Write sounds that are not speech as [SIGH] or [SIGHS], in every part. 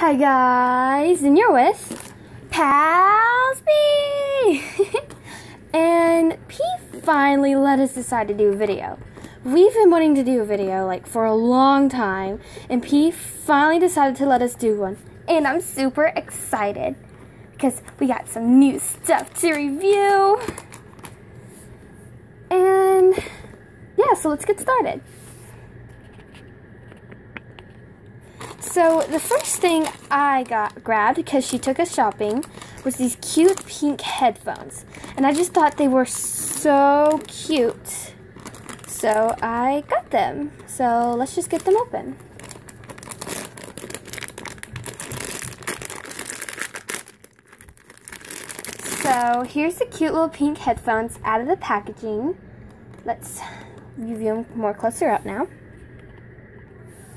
Hi guys, and you're with Pals [LAUGHS] and P finally let us decide to do a video. We've been wanting to do a video like for a long time, and P finally decided to let us do one. And I'm super excited because we got some new stuff to review. And yeah, so let's get started. So the first thing I got grabbed because she took us shopping was these cute pink headphones. And I just thought they were so cute. So I got them. So let's just get them open. So here's the cute little pink headphones out of the packaging. Let's review them more closer up now.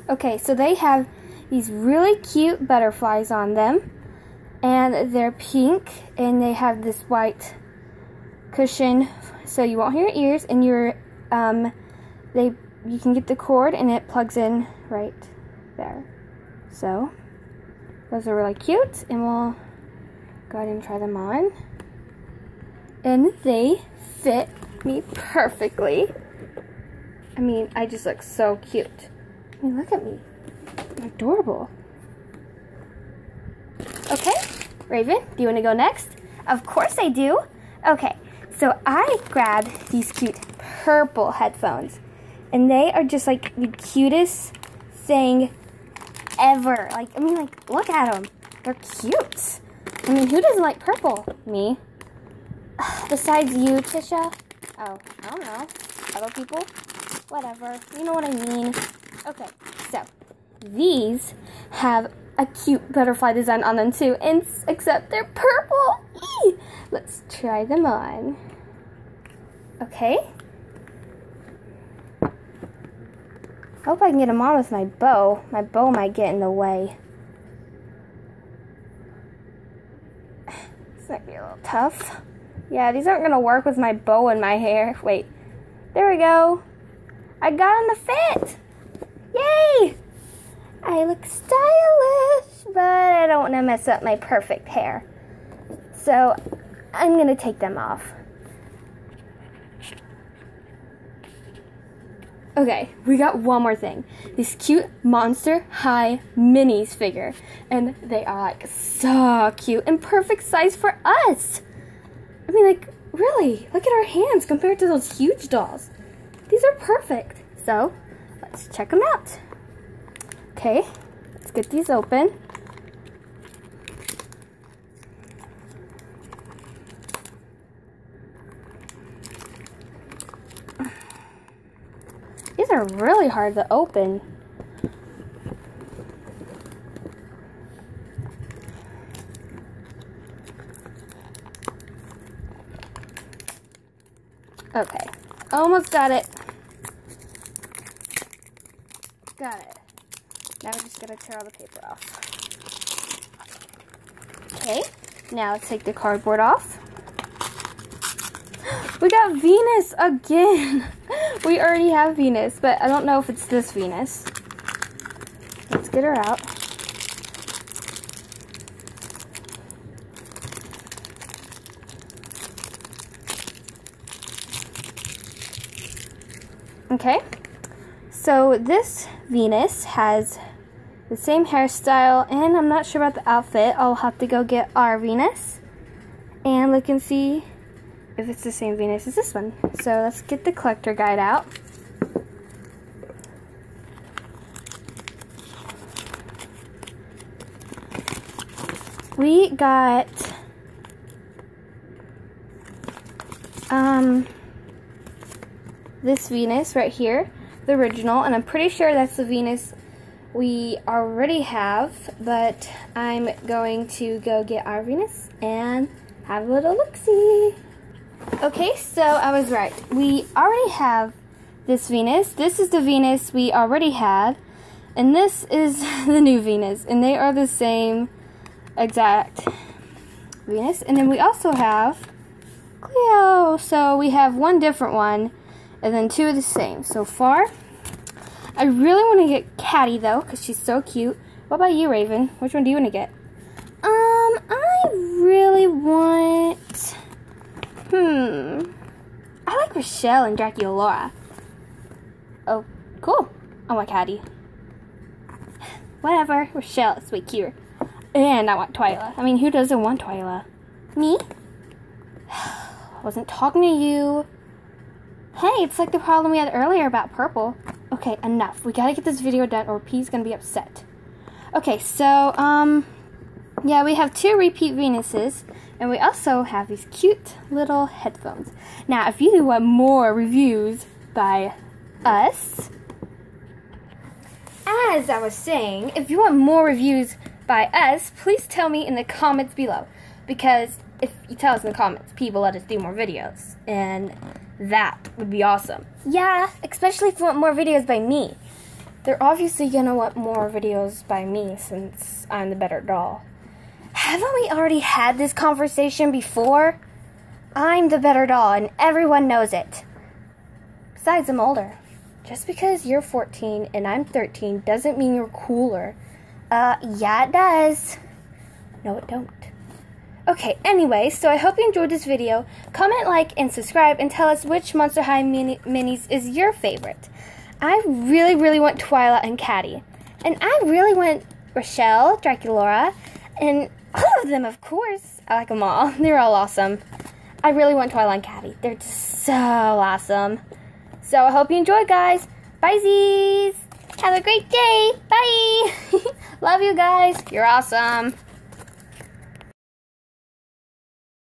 Okay, so they have these really cute butterflies on them. And they're pink and they have this white cushion so you won't hear your ears and your um they you can get the cord and it plugs in right there. So those are really cute and we'll go ahead and try them on. And they fit me perfectly. I mean, I just look so cute. I mean, look at me adorable. Okay, Raven, do you want to go next? Of course I do. Okay, so I grabbed these cute purple headphones. And they are just like the cutest thing ever. Like, I mean, like, look at them. They're cute. I mean, who doesn't like purple? Me. [SIGHS] Besides you, Tisha? Oh, I don't know. Other people? Whatever. You know what I mean. Okay, so these have a cute butterfly design on them too, and except they're purple. Eee! Let's try them on. Okay. Hope I can get them on with my bow. My bow might get in the way. [SIGHS] This might be a little tough. Yeah, these aren't to work with my bow and my hair. Wait. There we go. I got them to fit. Yay! I look stylish, but I don't want to mess up my perfect hair. So I'm going to take them off. Okay, we got one more thing. This cute Monster High Minis figure. And they are like so cute and perfect size for us. I mean, like, really, look at our hands compared to those huge dolls. These are perfect. So, let's check them out. Okay, let's get these open. These are really hard to open. Okay, almost got it. Got it. Now we're just gonna tear all the paper off. Okay, now let's take the cardboard off. [GASPS] We got Venus again. [LAUGHS] we already have Venus, but I don't know if it's this Venus. Let's get her out. Okay, so this Venus has the same hairstyle, and I'm not sure about the outfit. I'll have to go get our Venus and look and see if it's the same Venus as this one. So let's get the collector guide out. We got um, this Venus right here, the original, and I'm pretty sure that's the Venus we already have, but I'm going to go get our Venus and have a little look-see. Okay, so I was right. We already have this Venus. This is the Venus we already had, and this is [LAUGHS] the new Venus, and they are the same exact Venus. And then we also have Cleo. So we have one different one, and then two of the same so far. I really want to get Catty though, because she's so cute. What about you, Raven? Which one do you want to get? Um, I really want. Hmm. I like Rochelle and Draculaura. Oh, cool. I want Catty. Whatever. Rochelle is way cuter. And I want Twyla. I mean, who doesn't want Twyla? Me? I [SIGHS] Wasn't talking to you. Hey, it's like the problem we had earlier about purple. Okay, enough. We gotta get this video done or P's gonna be upset. Okay, so, um, yeah, we have two repeat Venuses, and we also have these cute little headphones. Now, if you want more reviews by us, as I was saying, if you want more reviews by us, please tell me in the comments below. Because if you tell us in the comments, people let us do more videos. And that would be awesome. Yeah, especially if you want more videos by me. They're obviously gonna want more videos by me since I'm the better doll. Haven't we already had this conversation before? I'm the better doll and everyone knows it. Besides, I'm older. Just because you're 14 and I'm 13 doesn't mean you're cooler. Uh, yeah, it does. No, it don't. Okay, anyway, so I hope you enjoyed this video. Comment, like, and subscribe, and tell us which Monster High mini minis is your favorite. I really, really want Twyla and Catty. And I really want Rochelle, Draculaura, and all of them, of course. I like them all. [LAUGHS] They're all awesome. I really want Twyla and Catty. They're just so awesome. So I hope you enjoyed, guys. Bye, Z's. Have a great day. Bye. [LAUGHS] Love you guys. You're awesome.